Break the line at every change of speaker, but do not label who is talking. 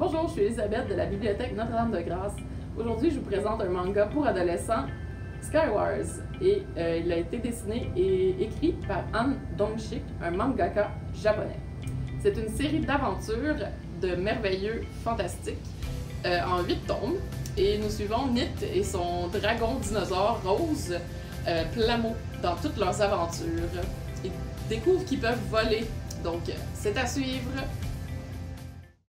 Bonjour, je suis Elisabeth de la Bibliothèque Notre-Dame-de-Grâce. Aujourd'hui, je vous présente un manga pour adolescents, Skywars, et euh, il a été dessiné et écrit par Han Dongshik, un mangaka japonais. C'est une série d'aventures de merveilleux fantastiques euh, en huit tomes, et nous suivons Nit et son dragon dinosaure rose, euh, Plamo, dans toutes leurs aventures. Ils découvrent qu'ils peuvent voler, donc c'est à suivre.